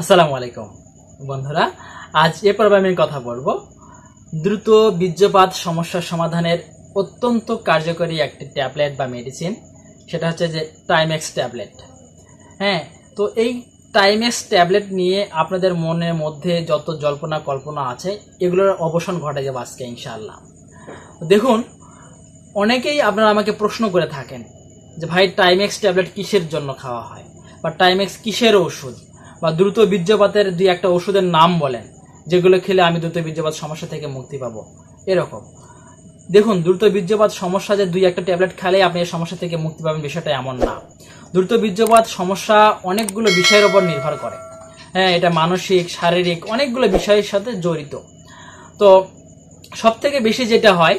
আসসালামু আলাইকুম, বন্ধুরা। আজ এ পর্বে আমি কথা বলব। দ্রুত বীর্যপাত সমস্যার সমাধানের অত্যন্ত কার্যকরী একটি ট্যাবলেট বা মেডিসিন সেটা হচ্ছে যে টাইমেক্স ট্যাবলেট। হ্যাঁ তো এই টাইমেক্স ট্যাবলেট নিয়ে আপনাদের মনের মধ্যে যত জল্পনা কল্পনা আছে, এগুলোর অবসান ঘটে যাবে আজকে, ইনশাআল্লাহ। দেখুন, অনেকেই আপনারা আমাকে প্রশ্ন করে থাকেন যে ভাই টাইমেক্স ট্যাবলেট কিসের জন্য খাওয়া হয়? বা টাইমেক্স কিসের ওষুধ বা দ্রুত বীর্যপাতের দুই একটা ওষুধের নাম বলেন, যেগুলো খেলে আমি দ্রুত বীর্যপাত সমস্যা থেকে মুক্তি পাবো। এরকম। দেখুন, দ্রুত বীর্যপাত সমস্যা যে দুই একটা ট্যাবলেট খেলে আপনি এই সমস্যা থেকে মুক্তি পাবেন বিষয়টা এমন না। দ্রুত বীর্যপাত সমস্যা অনেকগুলো বিষয়ের উপর নির্ভর করে। হ্যাঁ এটা মানসিক, শারীরিক অনেকগুলো বিষয়ের সাথে জড়িত। তো সব থেকে বেশি যেটা হয়,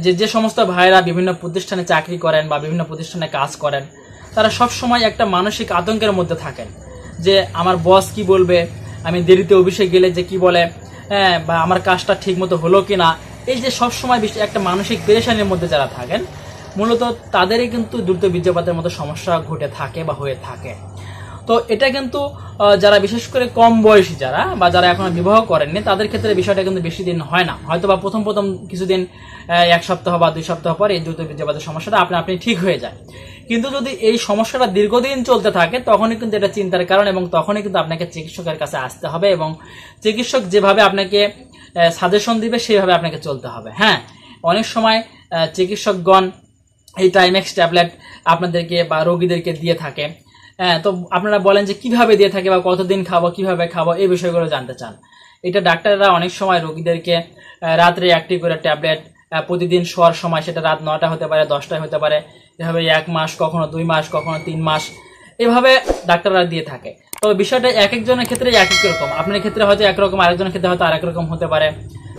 যে যে সমস্ত ভাইরা বিভিন্ন প্রতিষ্ঠানে চাকরি করেন বা বিভিন্ন প্রতিষ্ঠানে কাজ করেন, তারা সব সময় একটা মানসিক আতঙ্কের মধ্যে থাকেন। যে আমার বস কি বলবে? আমি দেরিতে অফিসে গেলে যে কি বলে? হ্যাঁ বা আমার কাজটা ঠিক মতো হলো কি না এই যে সব সময় বেশি একটা মানসিক পেরেশানির মধ্যে যারা থাকেন, মূলত তাদেরই কিন্তু দ্রুত বীর্যপাতের মতো সমস্যা ঘটে থাকে বা হয়ে থাকে। তো এটা কিন্তু যারা বিশেষ করে কম বয়সী যারা, বা যারা এখনও বিবাহ করেননি, তাদের ক্ষেত্রে বিষয়টা কিন্তু বেশি দিন হয় না। হয়তো বা প্রথম প্রথম কিছুদিন এক সপ্তাহ বা দুই সপ্তাহ পরে এই দ্রুত বীর্যপাতের সমস্যাটা আপনি আপনি ঠিক হয়ে যায়। কিন্তু যদি এই সমস্যাটা দীর্ঘদিন চলতে থাকে, তখনই কিন্তু এটা চিন্তার কারণ এবং তখনই কিন্তু আপনাকে চিকিৎসকের কাছে আসতে হবে এবং চিকিৎসক যেভাবে আপনাকে সাজেশন দিবে সেইভাবে আপনাকে চলতে হবে। হ্যাঁ অনেক সময় চিকিৎসকগণ এই টাইমেক্স ট্যাবলেট আপনাদেরকে বা রোগীদেরকে দিয়ে থাকে। হ্যাঁ তো আপনারা বলেন যে কীভাবে দিয়ে থাকে বা কতদিন খাব, কীভাবে খাব, এই বিষয়গুলো জানতে চান। এটা ডাক্তাররা অনেক সময় রোগীদেরকে রাত্রে একটি করে ট্যাবলেট প্রতিদিন শোয়ার সময় সেটা রাত নটা হতে পারে, দশটায় হতে পারে। এভাবে এক মাস, কখনো দুই মাস, কখনো তিন মাস, এভাবে ডাক্তাররা দিয়ে থাকে। তবে বিষয়টা এক একজনের ক্ষেত্রে এক এক রকম। আপনার ক্ষেত্রে হয়তো একরকম, আরেকজনের ক্ষেত্রে হয়তো আরেক রকম হতে পারে।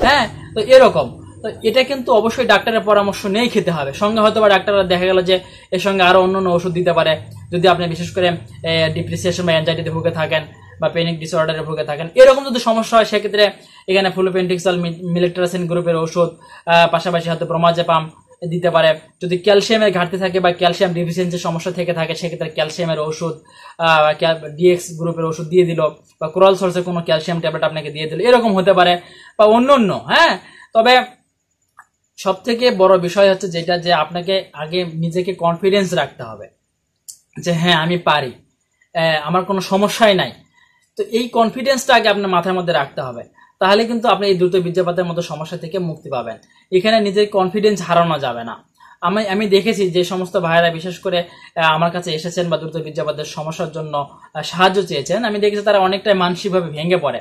হ্যাঁ? তো এরকম। তো এটা কিন্তু অবশ্যই ডাক্তারের পরামর্শ নিয়েই খেতে হবে। সঙ্গে হয়তো বা ডাক্তাররা দেখা গেল যে এর সঙ্গে আরও অন্য অন্য ওষুধ দিতে পারে। যদি আপনি বিশেষ করে ডিপ্রেসিয়েশন বা অ্যাংজাইটিতে ভুগে থাকেন বা পেনিক ডিসঅর্ডারে ভুগে থাকেন। এরকম যদি সমস্যা হয়, সেক্ষেত্রে এখানে ফুলোপেন্টিক্সাল মিলেট্রাসিন গ্রুপের ওষুধ পাশাপাশি হয়তো ব্রোমাজেপাম দিতে পারে। যদি ক্যালসিয়ামের ঘাটতি থাকে বা ক্যালসিয়াম ডিফিসিয়েন্সির সমস্যা থেকে থাকে, সেক্ষেত্রে ক্যালসিয়ামের ওষুধ ডিএক্স গ্রুপের ওষুধ দিয়ে দিল বা কোরাল সোর্সের কোনো ক্যালসিয়াম ট্যাবলেট আপনাকে দিয়ে দিল। এরকম হতে পারে বা অন্য অন্য হ্যাঁ? তবে সব থেকে বড় বিষয় হচ্ছে যেটা যে আপনাকে আগে নিজেকে কনফিডেন্স রাখতে হবে যে হ্যাঁ আমি পারি। আমার কোনো সমস্যাই নাই। তো এই কনফিডেন্সটা আগে আপনার মাথার মধ্যে রাখতে হবে। তাহলে কিন্তু আপনি এই দ্রুত বীর্যপাতের মতো সমস্যা থেকে মুক্তি পাবেন। এখানে নিজের কনফিডেন্স হারানো যাবে না। আমি আমি দেখেছি যে সমস্ত ভাইয়েরা বিশেষ করে আমার কাছে এসেছেন বা দ্রুত বীর্যপাতের সমস্যার জন্য সাহায্য চেয়েছেন। আমি দেখেছি তারা অনেকটাই মানসিকভাবে ভেঙে পড়ে।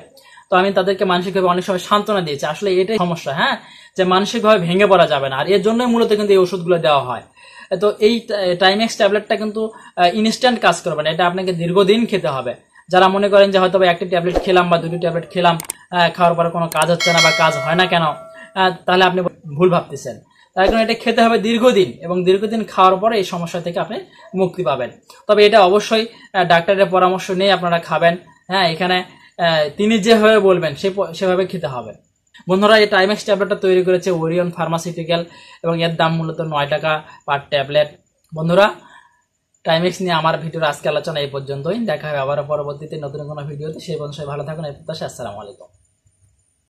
তো আমি তাদেরকে মানসিকভাবে অনেক সময় সান্ত্বনা দিয়েছি। আসলে এটাই সমস্যা হ্যাঁ? যে মানসিকভাবে ভেঙে পড়া যাবে না। আর এর জন্যই মূলত কিন্তু এই ওষুধগুলো দেওয়া হয়। তো এই টাইমেক্স ট্যাবলেটটা কিন্তু ইনস্ট্যান্ট কাজ করবে না। এটা আপনাকে দীর্ঘদিন খেতে হবে। যারা মনে করেন যে হয়তো একটি ট্যাবলেট খেলাম বা দুটি ট্যাবলেট খেলাম খাওয়ার পরে কোনো কাজ হচ্ছে না বা কাজ হয় না কেন তাহলে আপনি ভুল ভাবতেছেন। তার কারণে এটা খেতে হবে দীর্ঘদিন এবং দীর্ঘদিন খাওয়ার পরে এই সমস্যা থেকে আপনি মুক্তি পাবেন। তবে এটা অবশ্যই ডাক্তারের পরামর্শ নিয়ে আপনারা খাবেন। হ্যাঁ এখানে তিনি যেভাবে বলবেন সে সেভাবে খেতে হবে। বন্ধুরা, এই টাইমেক্স ট্যাবলেটটা তৈরি করেছে ওরিয়ন ফার্মাসিউটিক্যাল এবং এর দাম মূলত নয় টাকা পার ট্যাবলেট বন্ধুরা টাইমেক্স নিয়ে আমার ভিডিওর আজকে আলোচনা এই পর্যন্তই। দেখা হবে আবার পরবর্তীতে নতুন কোনো ভিডিওতে। সেই বন্ধু ভালো থাকুন, এই প্রত্যাশা আসসালামু আলাইকুম।